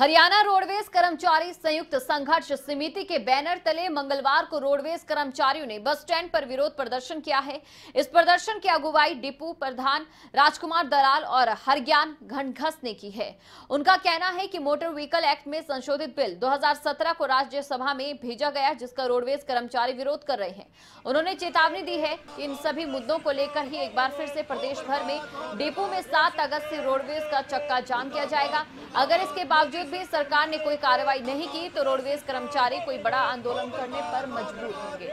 Haryana roadways कर्मचारी संयुक्त संघर्ष समिति के बैनर तले मंगलवार को रोडवेज़ कर्मचारियों ने बस स्टैंड पर विरोध प्रदर्शन किया है। इस प्रदर्शन की अगुवाई डिपो प्रधान राजकुमार दलाल और हरज्ञान घनघस ने की है। उनका कहना है कि मोटर व्हीकल एक्ट में संशोधित बिल 2017 को राज्यसभा में भेजा गया, जिसका रोडवेज़ कर्मचारी विरोध कर रहे हैं। उन्होंने चेतावनी दी है कि इन सभी मुद्दों को लेकर ही एक बार फिर से प्रदेश भर में डिपो में सात अगस्त से रोडवेज़ का चक्का जाम किया जाएगा। अगर इसके बावजूद भी सरकार ने कोई कार्रवाई नहीं की तो रोडवेज़ कर्मचारी कोई बड़ा आंदोलन करने पर मजबूर होंगे।